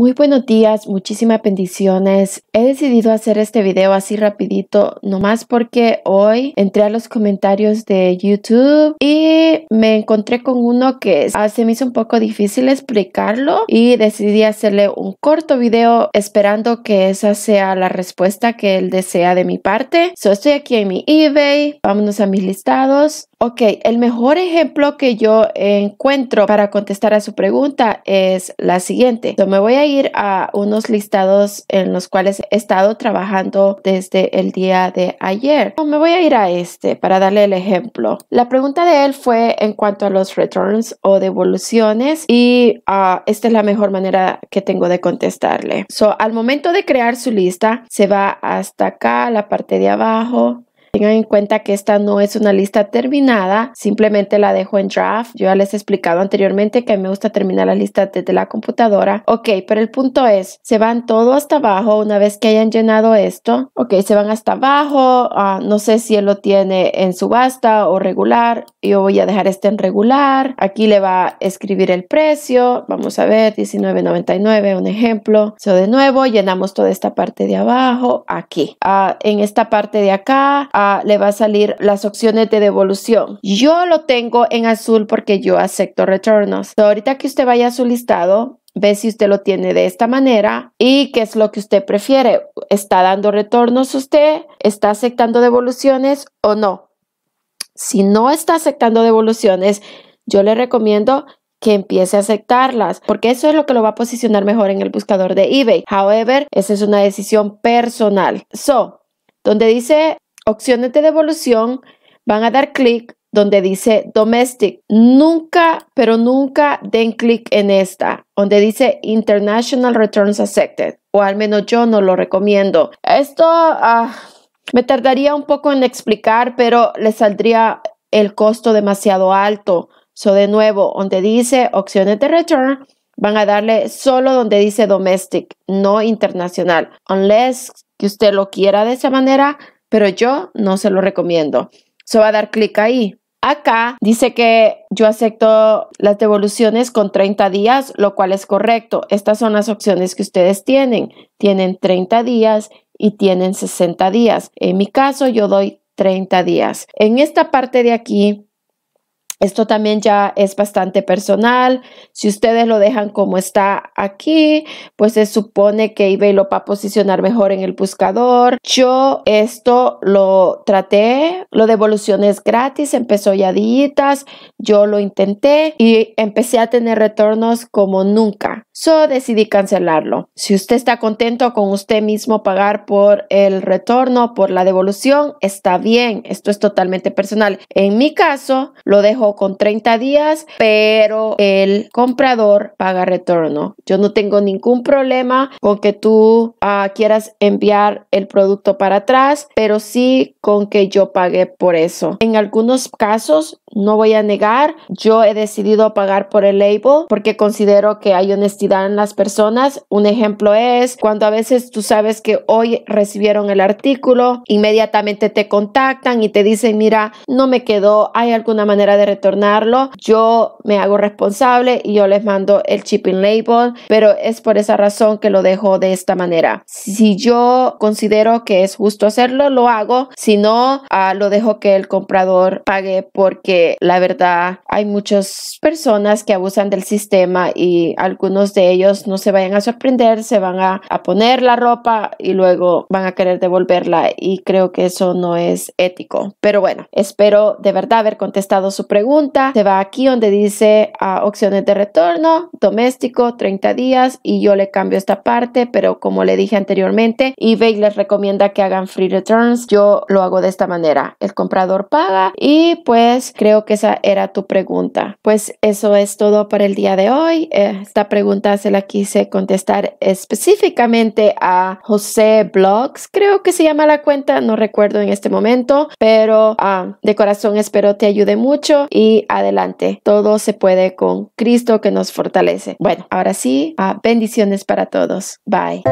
Muy buenos días, muchísimas bendiciones. He decidido hacer este video así rapidito, nomás porque hoy entré a los comentarios de YouTube y me encontré con uno que se me hizo un poco difícil explicarlo y decidí hacerle un corto video esperando que esa sea la respuesta que él desea de mi parte. So, estoy aquí en mi eBay, vámonos a mis listados Ok, el mejor ejemplo que yo encuentro para contestar a su pregunta es la siguiente. me voy a ir a unos listados en los cuales he estado trabajando desde el día de ayer. me voy a ir a este para darle el ejemplo. La pregunta de él fue en cuanto a los returns o devoluciones y uh, esta es la mejor manera que tengo de contestarle. So, al momento de crear su lista, se va hasta acá, la parte de abajo, Tengan en cuenta que esta no es una lista terminada, simplemente la dejo en draft. Yo ya les he explicado anteriormente que me gusta terminar la lista desde la computadora. Ok, pero el punto es, se van todo hasta abajo una vez que hayan llenado esto. Ok, se van hasta abajo. Ah, no sé si él lo tiene en subasta o regular. Yo voy a dejar este en regular. Aquí le va a escribir el precio. Vamos a ver, 19.99, un ejemplo. So, de nuevo, llenamos toda esta parte de abajo aquí. Ah, en esta parte de acá, le va a salir las opciones de devolución. Yo lo tengo en azul porque yo acepto retornos. ahorita que usted vaya a su listado, ve si usted lo tiene de esta manera y qué es lo que usted prefiere. ¿Está dando retornos usted? ¿Está aceptando devoluciones o no? Si no está aceptando devoluciones, yo le recomiendo que empiece a aceptarlas, porque eso es lo que lo va a posicionar mejor en el buscador de eBay. However, esa es una decisión personal. So, donde dice opciones de devolución, van a dar clic donde dice domestic. Nunca, pero nunca den clic en esta, donde dice international returns accepted, o al menos yo no lo recomiendo. Esto ah, me tardaría un poco en explicar, pero le saldría el costo demasiado alto. So, de nuevo, donde dice opciones de return, van a darle solo donde dice domestic, no internacional. Unless que usted lo quiera de esa manera, pero yo no se lo recomiendo. Se va a dar clic ahí. Acá dice que yo acepto las devoluciones con 30 días, lo cual es correcto. Estas son las opciones que ustedes tienen. Tienen 30 días y tienen 60 días. En mi caso, yo doy 30 días. En esta parte de aquí esto también ya es bastante personal. Si ustedes lo dejan como está aquí, pues se supone que eBay lo va a posicionar mejor en el buscador. Yo esto lo traté, lo devoluciones gratis, empezó ya días, yo lo intenté y empecé a tener retornos como nunca. So decidí cancelarlo. Si usted está contento con usted mismo pagar por el retorno, por la devolución, está bien. Esto es totalmente personal. En mi caso, lo dejo con 30 días, pero el comprador paga retorno. Yo no tengo ningún problema con que tú ah, quieras enviar el producto para atrás, pero sí con que yo pague por eso. En algunos casos, no voy a negar, yo he decidido pagar por el label porque considero que hay honestidad en las personas. Un ejemplo es cuando a veces tú sabes que hoy recibieron el artículo, inmediatamente te contactan y te dicen, mira, no me quedó, hay alguna manera de retornarlo. Yo me hago responsable y yo les mando el shipping label, pero es por esa razón que lo dejo de esta manera. Si yo considero que es justo hacerlo, lo hago. Si no, ah, lo dejo que el comprador pague porque la verdad hay muchas personas que abusan del sistema y algunos de ellos no se vayan a sorprender, se van a, a poner la ropa y luego van a querer devolverla y creo que eso no es ético. Pero bueno, espero de verdad haber contestado su pregunta. Se va aquí donde dice uh, opciones de retorno, doméstico, 30 días y yo le cambio esta parte, pero como le dije anteriormente, eBay les recomienda que hagan free returns. Yo lo hago de esta manera. El comprador paga y pues creo que esa era tu pregunta. Pues eso es todo para el día de hoy. Eh, esta pregunta se la quise contestar específicamente a José Blogs, creo que se llama la cuenta, no recuerdo en este momento, pero ah, de corazón espero te ayude mucho adelante. Todo se puede con Cristo que nos fortalece. Bueno, ahora sí, ah, bendiciones para todos. Bye.